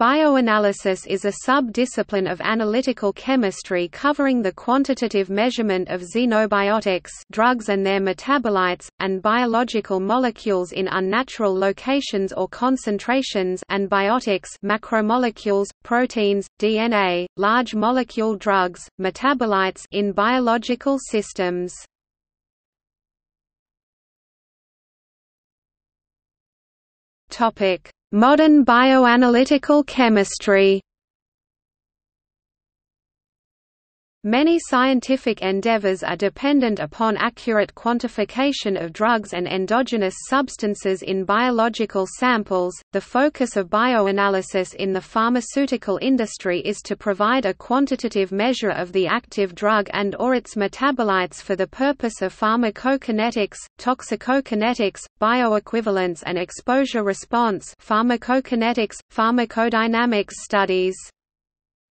Bioanalysis is a sub-discipline of analytical chemistry covering the quantitative measurement of xenobiotics drugs and their metabolites, and biological molecules in unnatural locations or concentrations and biotics macromolecules, proteins, DNA, large molecule drugs, metabolites in biological systems. Topic Modern bioanalytical chemistry Many scientific endeavors are dependent upon accurate quantification of drugs and endogenous substances in biological samples. The focus of bioanalysis in the pharmaceutical industry is to provide a quantitative measure of the active drug and or its metabolites for the purpose of pharmacokinetics, toxicokinetics, bioequivalence and exposure response pharmacokinetics, pharmacodynamics studies.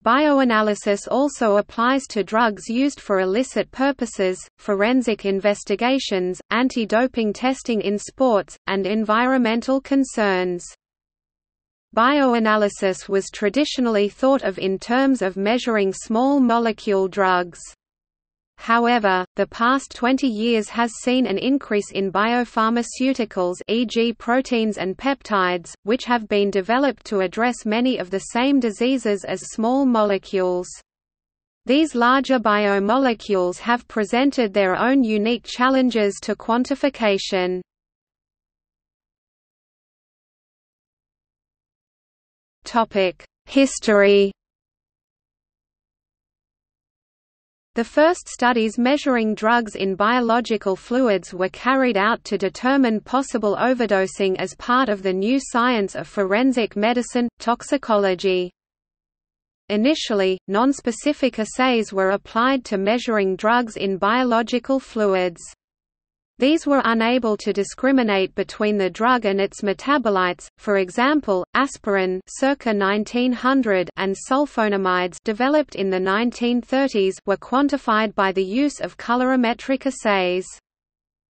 Bioanalysis also applies to drugs used for illicit purposes, forensic investigations, anti-doping testing in sports, and environmental concerns. Bioanalysis was traditionally thought of in terms of measuring small molecule drugs. However, the past 20 years has seen an increase in biopharmaceuticals e.g. proteins and peptides, which have been developed to address many of the same diseases as small molecules. These larger biomolecules have presented their own unique challenges to quantification. History The first studies measuring drugs in biological fluids were carried out to determine possible overdosing as part of the new science of forensic medicine, toxicology. Initially, nonspecific assays were applied to measuring drugs in biological fluids. These were unable to discriminate between the drug and its metabolites, for example, aspirin circa 1900 and sulfonamides developed in the 1930s were quantified by the use of colorimetric assays.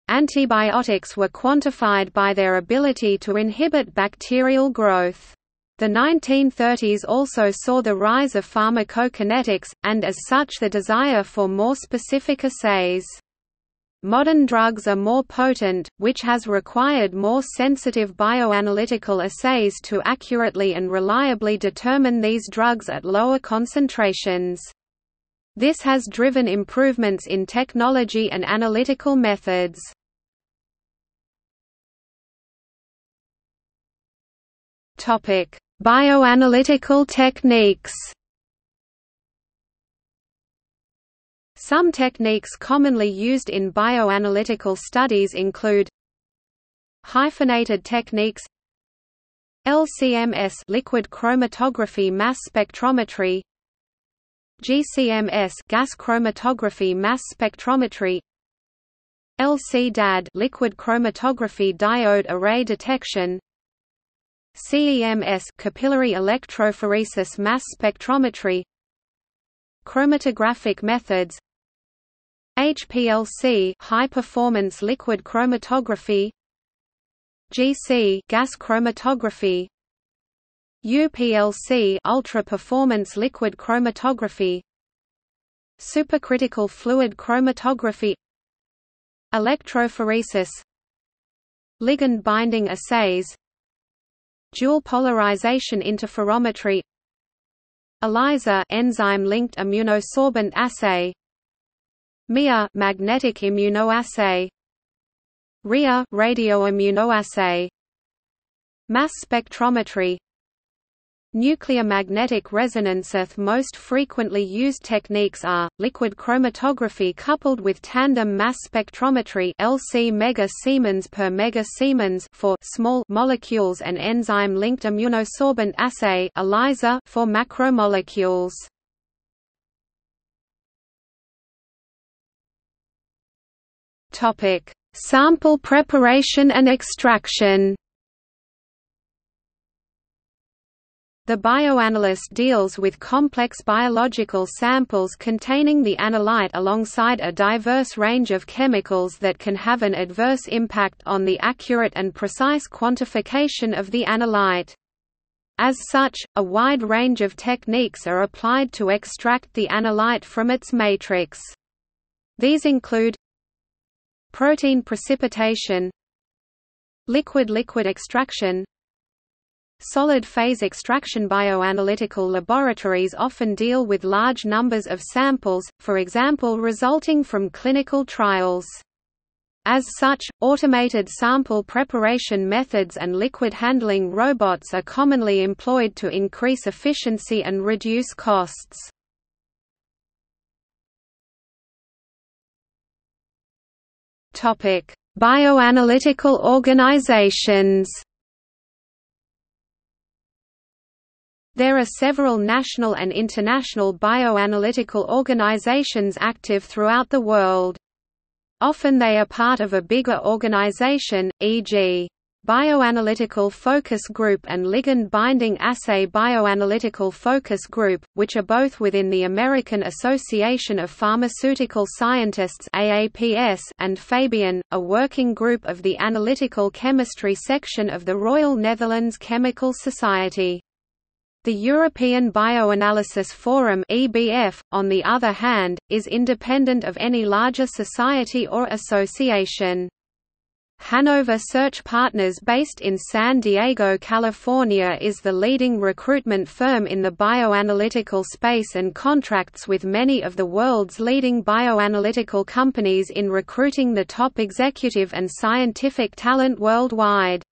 Antibiotics were quantified by their ability to inhibit bacterial growth. The 1930s also saw the rise of pharmacokinetics, and as such the desire for more specific assays. Modern drugs are more potent, which has required more sensitive bioanalytical assays to accurately and reliably determine these drugs at lower concentrations. This has driven improvements in technology and analytical methods. Bioanalytical techniques Some techniques commonly used in bioanalytical studies include hyphenated techniques LCMS liquid chromatography mass spectrometry GCMS gas chromatography mass spectrometry LCDAD liquid chromatography diode array detection CEMS capillary electrophoresis mass spectrometry chromatographic methods HPLC high performance liquid chromatography. GC gas chromatography. UPLC ultra performance liquid chromatography. Supercritical fluid chromatography. Electrophoresis. Ligand binding assays. Dual polarization interferometry. ELISA enzyme linked immunosorbent assay MIA magnetic immunoassay. RIA radioimmunoassay. Mass spectrometry. Nuclear magnetic resonance most frequently used techniques are, liquid chromatography coupled with tandem mass spectrometry LC mega Siemens per mega Siemens for small molecules and enzyme-linked immunosorbent assay ELISA for macromolecules. Topic: Sample preparation and extraction. The bioanalyst deals with complex biological samples containing the analyte alongside a diverse range of chemicals that can have an adverse impact on the accurate and precise quantification of the analyte. As such, a wide range of techniques are applied to extract the analyte from its matrix. These include protein precipitation liquid-liquid extraction Solid phase extraction bioanalytical laboratories often deal with large numbers of samples, for example resulting from clinical trials. As such, automated sample preparation methods and liquid handling robots are commonly employed to increase efficiency and reduce costs. Bioanalytical organizations There are several national and international bioanalytical organizations active throughout the world. Often they are part of a bigger organization, e.g. Bioanalytical Focus Group and Ligand Binding Assay Bioanalytical Focus Group, which are both within the American Association of Pharmaceutical Scientists and Fabian, a working group of the Analytical Chemistry section of the Royal Netherlands Chemical Society. The European Bioanalysis Forum (EBF), on the other hand, is independent of any larger society or association. Hanover Search Partners based in San Diego, California is the leading recruitment firm in the bioanalytical space and contracts with many of the world's leading bioanalytical companies in recruiting the top executive and scientific talent worldwide.